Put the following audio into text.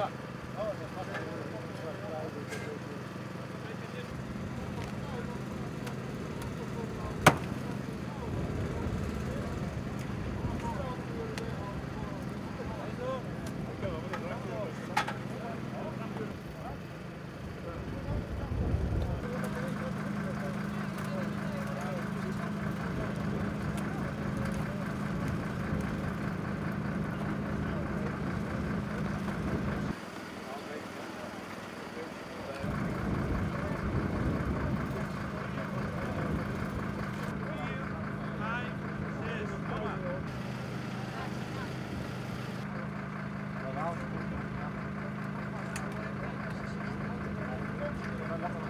Yeah. agarro.